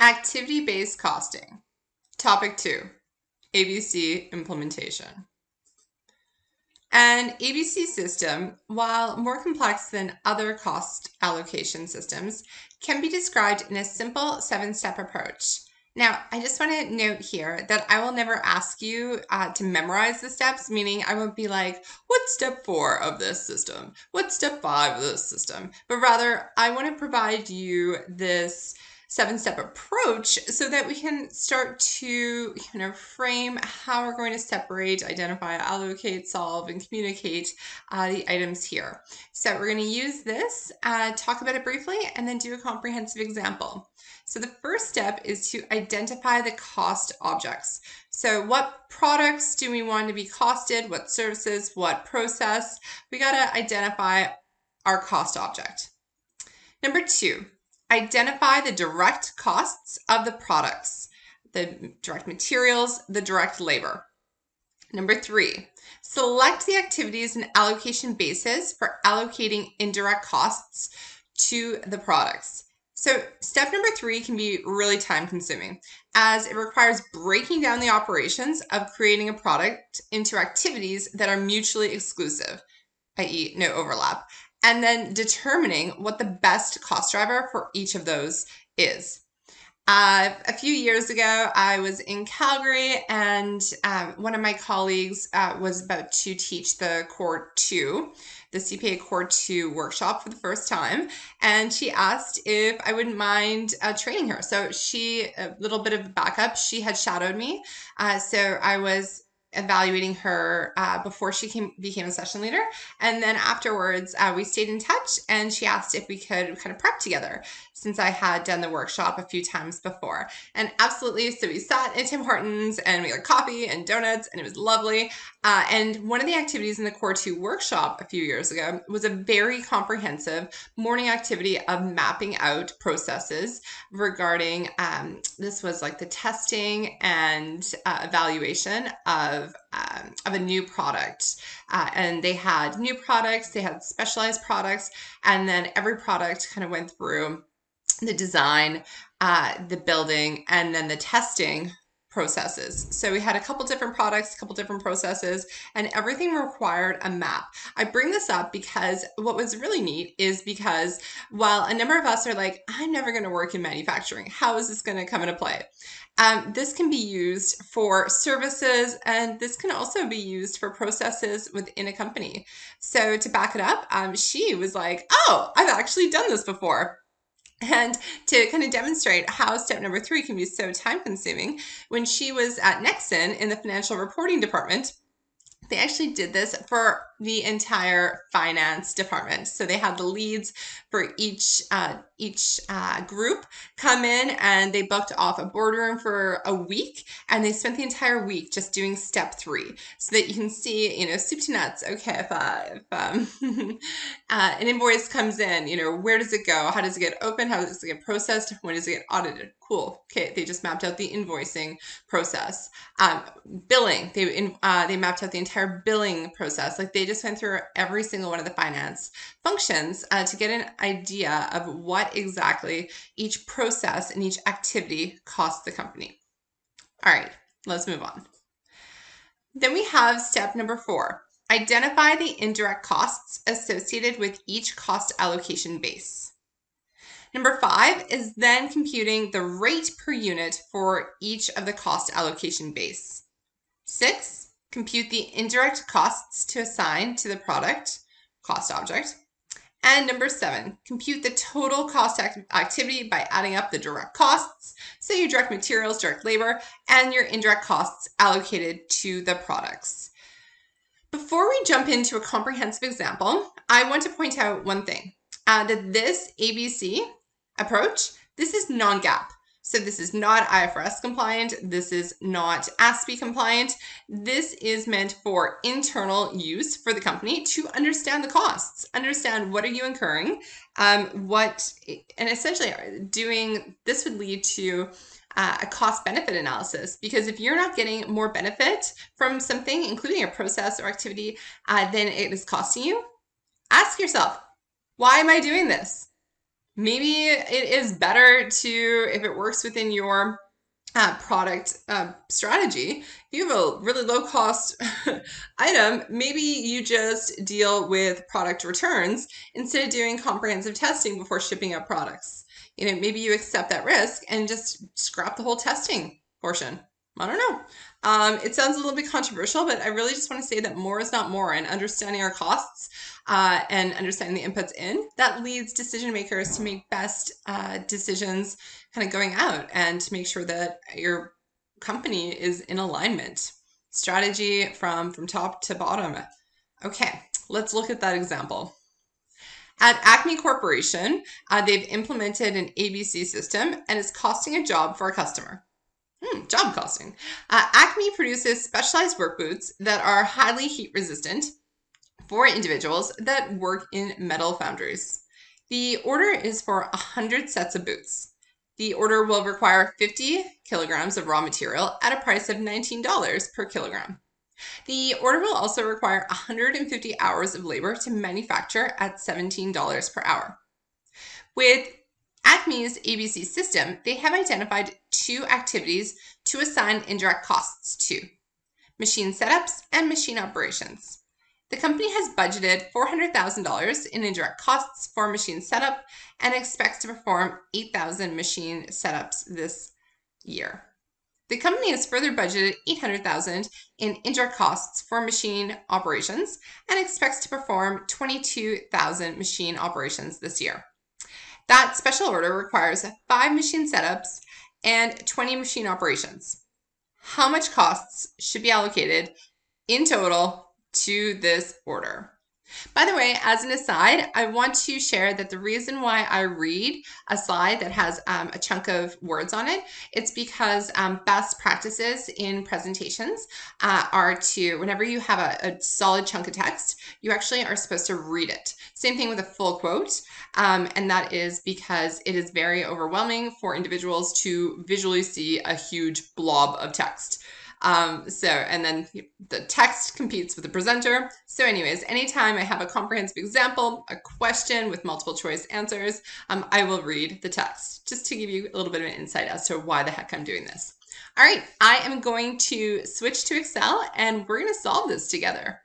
Activity-based costing. Topic 2. ABC implementation. An ABC system, while more complex than other cost allocation systems, can be described in a simple seven-step approach. Now, I just want to note here that I will never ask you uh, to memorize the steps, meaning I won't be like, what's step four of this system? What's step five of this system? But rather, I want to provide you this seven step approach so that we can start to kind of frame how we're going to separate, identify, allocate, solve, and communicate uh, the items here. So we're going to use this, uh, talk about it briefly, and then do a comprehensive example. So the first step is to identify the cost objects. So what products do we want to be costed? What services? What process? We got to identify our cost object. Number two, Identify the direct costs of the products, the direct materials, the direct labor. Number three, select the activities and allocation basis for allocating indirect costs to the products. So step number three can be really time consuming as it requires breaking down the operations of creating a product into activities that are mutually exclusive, i.e. no overlap, and then determining what the best cost driver for each of those is. Uh, a few years ago, I was in Calgary, and um, one of my colleagues uh, was about to teach the Core 2, the CPA Core 2 workshop for the first time. And she asked if I wouldn't mind uh, training her. So, she, a little bit of backup, she had shadowed me. Uh, so, I was evaluating her uh, before she came, became a session leader. And then afterwards, uh, we stayed in touch and she asked if we could kind of prep together since I had done the workshop a few times before. And absolutely, so we sat at Tim Hortons and we got coffee and donuts and it was lovely. Uh, and one of the activities in the Core 2 workshop a few years ago was a very comprehensive morning activity of mapping out processes regarding um, this was like the testing and uh, evaluation of um, of a new product. Uh, and they had new products, they had specialized products, and then every product kind of went through the design, uh, the building, and then the testing processes. So we had a couple different products, a couple different processes, and everything required a map. I bring this up because what was really neat is because while a number of us are like, I'm never going to work in manufacturing, how is this going to come into play? Um, this can be used for services and this can also be used for processes within a company. So to back it up, um, she was like, oh, I've actually done this before. And to kind of demonstrate how step number three can be so time consuming, when she was at Nexen in the financial reporting department, they actually did this for the entire finance department. So they had the leads for each uh, each uh, group come in and they booked off a boardroom for a week and they spent the entire week just doing step three so that you can see, you know, soup to nuts. Okay, if, uh, if um, uh, an invoice comes in, you know, where does it go? How does it get open? How does it get processed? When does it get audited? Cool. Okay, they just mapped out the invoicing process. Um, billing, they uh, they mapped out the entire billing process. Like they just went through every single one of the finance functions uh, to get an idea of what exactly each process and each activity costs the company. All right, let's move on. Then we have step number four, identify the indirect costs associated with each cost allocation base. Number five is then computing the rate per unit for each of the cost allocation base. Six, compute the indirect costs to assign to the product cost object. And number seven, compute the total cost act activity by adding up the direct costs, so your direct materials, direct labor, and your indirect costs allocated to the products. Before we jump into a comprehensive example, I want to point out one thing, uh, that this ABC approach, this is non-GAAP. So this is not IFRS compliant. This is not ASPE compliant. This is meant for internal use for the company to understand the costs, understand what are you incurring, um, what, and essentially doing this would lead to uh, a cost benefit analysis because if you're not getting more benefit from something, including a process or activity, uh, than it is costing you, ask yourself, why am I doing this? Maybe it is better to, if it works within your uh, product uh, strategy, if you have a really low cost item, maybe you just deal with product returns instead of doing comprehensive testing before shipping out products. You know, maybe you accept that risk and just scrap the whole testing portion. I don't know. Um, it sounds a little bit controversial, but I really just want to say that more is not more, and understanding our costs uh, and understanding the inputs in that leads decision makers to make best uh, decisions, kind of going out and to make sure that your company is in alignment. Strategy from from top to bottom. Okay, let's look at that example. At Acme Corporation, uh, they've implemented an ABC system and it's costing a job for a customer. Hmm, job costing. Uh, Acme produces specialized work boots that are highly heat resistant for individuals that work in metal foundries. The order is for 100 sets of boots. The order will require 50 kilograms of raw material at a price of $19 per kilogram. The order will also require 150 hours of labor to manufacture at $17 per hour. With Acme's ABC system, they have identified two activities to assign indirect costs to machine setups and machine operations. The company has budgeted $400,000 in indirect costs for machine setup and expects to perform 8,000 machine setups this year. The company has further budgeted $800,000 in indirect costs for machine operations and expects to perform 22,000 machine operations this year. That special order requires five machine setups and 20 machine operations. How much costs should be allocated in total to this order? By the way, as an aside, I want to share that the reason why I read a slide that has um, a chunk of words on it, it's because um, best practices in presentations uh, are to, whenever you have a, a, solid chunk of text, you actually are supposed to read it. Same thing with a full quote, um, and that is because it is very overwhelming for individuals to visually see a huge blob of text. Um, so, and then the text competes with the presenter. So anyways, anytime I have a comprehensive example, a question with multiple choice answers, um, I will read the text just to give you a little bit of an insight as to why the heck I'm doing this. All right, I am going to switch to Excel and we're going to solve this together.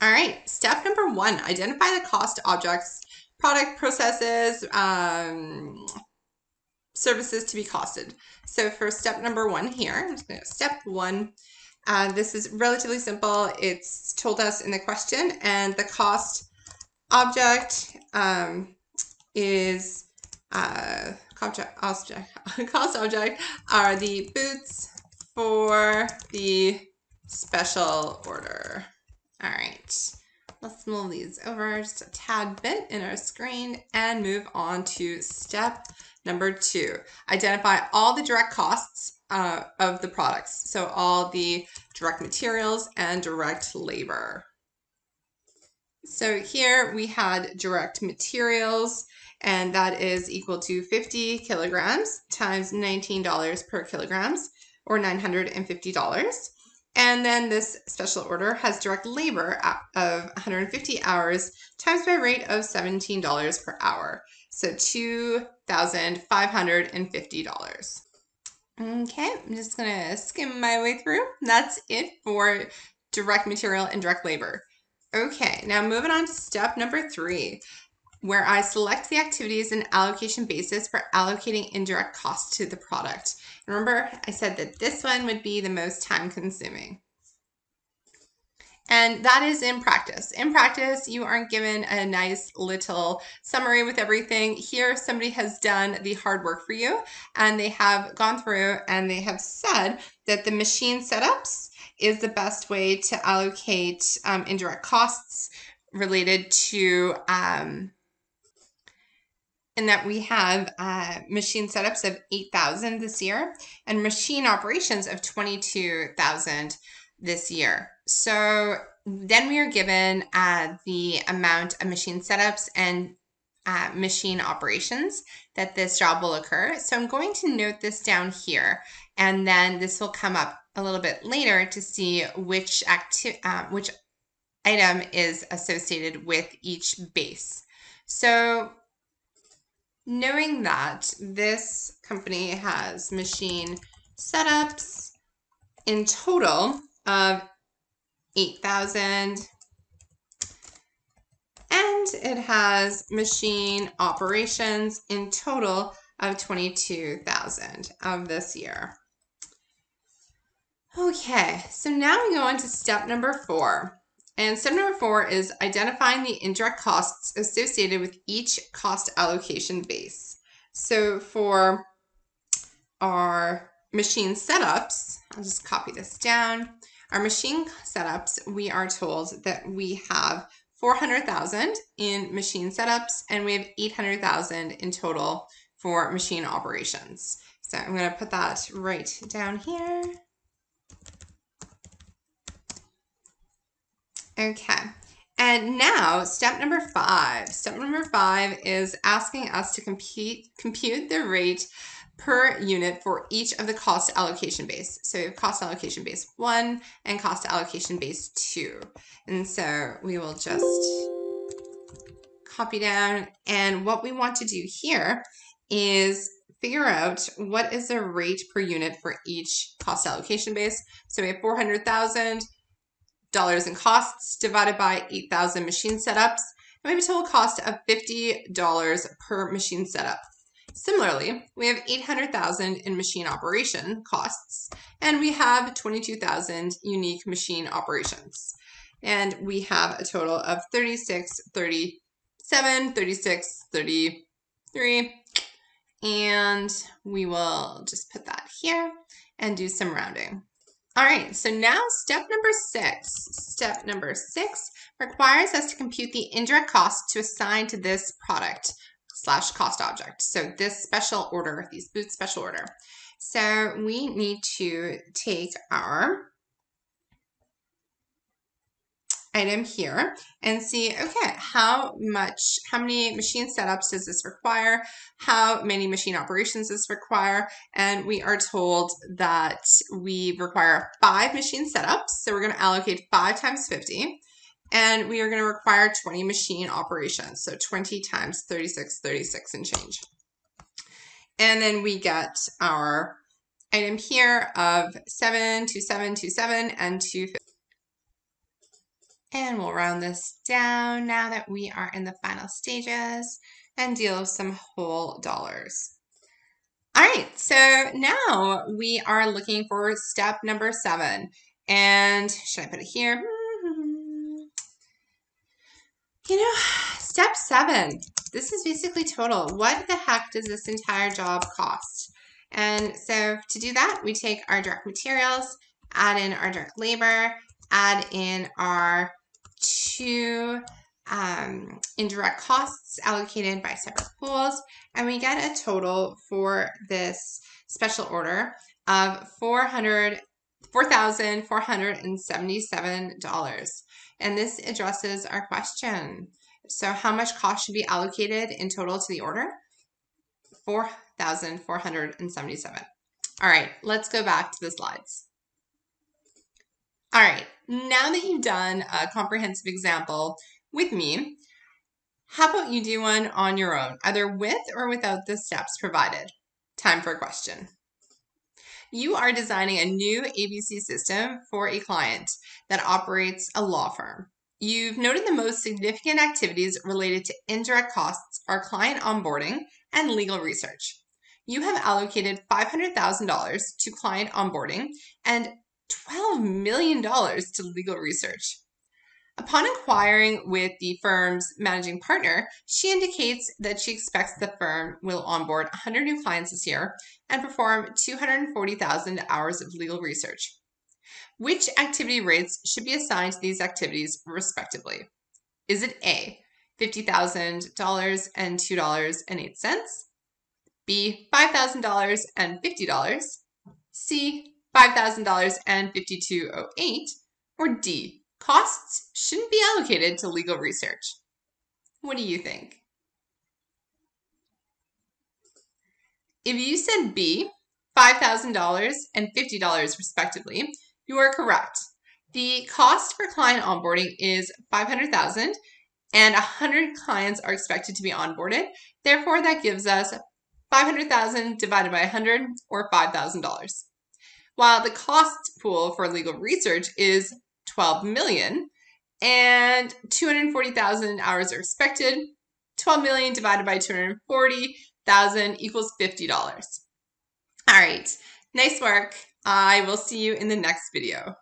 All right, step number one, identify the cost objects, product processes, um, services to be costed. So for step number one here, step one, uh, this is relatively simple. It's told us in the question and the cost object um, is uh, object, object, cost object are the boots for the special order. All right, let's move these over just a tad bit in our screen and move on to step Number two, identify all the direct costs uh, of the products. So all the direct materials and direct labor. So here we had direct materials and that is equal to 50 kilograms times $19 per kilograms or $950. And then this special order has direct labor of 150 hours times by rate of $17 per hour. So $2,550. Okay, I'm just gonna skim my way through. That's it for direct material and direct labor. Okay, now moving on to step number three, where I select the activities and allocation basis for allocating indirect costs to the product. Remember, I said that this one would be the most time consuming. And that is in practice. In practice, you aren't given a nice little summary with everything. Here, somebody has done the hard work for you and they have gone through and they have said that the machine setups is the best way to allocate um, indirect costs related to um, and that we have uh, machine setups of 8,000 this year and machine operations of 22,000 this year. So then we are given uh, the amount of machine setups and uh, machine operations that this job will occur. So I'm going to note this down here, and then this will come up a little bit later to see which acti- uh, which item is associated with each base. So knowing that this company has machine setups in total of 8,000 and it has machine operations in total of 22,000 of this year. Okay, so now we go on to step number four. And step number four is identifying the indirect costs associated with each cost allocation base. So for our machine setups, I'll just copy this down. Our machine setups, we are told that we have 400,000 in machine setups and we have 800,000 in total for machine operations. So I'm going to put that right down here. Okay. And now step number five. Step number five is asking us to compute, compute the rate per unit for each of the cost allocation base. So we have cost allocation base one and cost allocation base two. And so we will just copy down. And what we want to do here is figure out what is the rate per unit for each cost allocation base. So we have 400,000 dollars in costs divided by 8,000 machine setups, and we have a total cost of $50 per machine setup. Similarly, we have 800,000 in machine operation costs, and we have 22,000 unique machine operations. And we have a total of 36, 37, 36, 33, and we will just put that here and do some rounding. All right, so now step number six. Step number six requires us to compute the indirect cost to assign to this product slash cost object. So this special order, these boots special order. So we need to take our item here and see, okay, how much, how many machine setups does this require? How many machine operations does this require? And we are told that we require five machine setups. So we're going to allocate five times 50 and we are going to require 20 machine operations. So 20 times 36, 36 and change. And then we get our item here of 7, 27, 27, and 250. And we'll round this down now that we are in the final stages and deal with some whole dollars. All right, so now we are looking for step number seven. And should I put it here? Hmm, You know, step seven, this is basically total. What the heck does this entire job cost? And so to do that, we take our direct materials, add in our direct labor, add in our two um, indirect costs allocated by separate pools, and we get a total for this special order of $400, $4,477. And this addresses our question. So how much cost should be allocated in total to the order? 4,477. All right, let's go back to the slides. All right, now that you've done a comprehensive example with me, how about you do one on your own, either with or without the steps provided? Time for a question. You are designing a new ABC system for a client that operates a law firm. You've noted the most significant activities related to indirect costs are client onboarding and legal research. You have allocated $500,000 to client onboarding and $12 million to legal research. Upon inquiring with the firm's managing partner, she indicates that she expects the firm will onboard 100 new clients this year and perform 240,000 hours of legal research. Which activity rates should be assigned to these activities respectively? Is it A, $50,000 and $2.08? B, $5,000 and $50? C, $5,000 and 5208, or D, costs shouldn't be allocated to legal research. What do you think? If you said B, $5,000 and $50 respectively, you are correct. The cost for client onboarding is 500,000 and 100 clients are expected to be onboarded. Therefore, that gives us 500,000 divided by 100 or $5,000. While the cost pool for legal research is 12 million and 240,000 hours are expected, 12 million divided by 240,000 equals $50. All right, nice work. I will see you in the next video.